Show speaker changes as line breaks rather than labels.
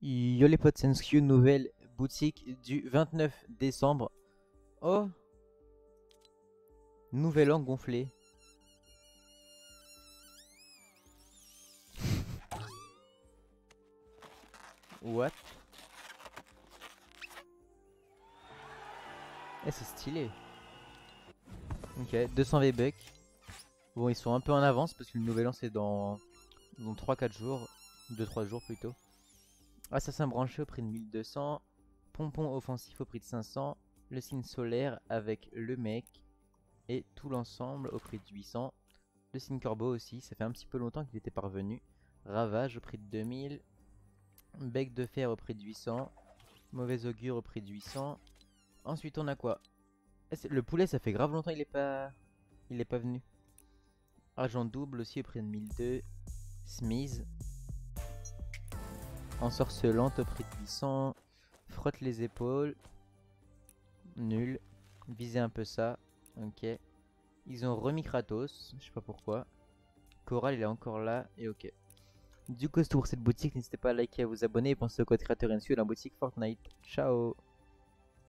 Yo les potes, Senskyou, nouvelle boutique du 29 décembre. Oh Nouvel an gonflé. What? Eh c'est stylé. Ok, 200 V-Bucks. Bon ils sont un peu en avance parce que le nouvel an c'est dans, dans 3-4 jours. 2-3 jours plutôt. Assassin branché au prix de 1200. Pompon offensif au prix de 500. Le signe solaire avec le mec. Et tout l'ensemble au prix de 800. Le signe corbeau aussi, ça fait un petit peu longtemps qu'il était parvenu. Ravage au prix de 2000. Bec de fer au prix de 800. Mauvais augure au prix de 800. Ensuite on a quoi? Eh, Le poulet ça fait grave longtemps il est pas... Il est pas venu. Argent double aussi au prix de 1002. Smise Ensorcelante au prix de 800. Frotte les épaules. Nul. Visez un peu ça. Ok. Ils ont remis Kratos. Je sais pas pourquoi. Coral il est encore là. Et ok. Du coup c'est pour cette boutique. N'hésitez pas à liker à vous abonner. Et pensez au code créateur dans la boutique Fortnite. Ciao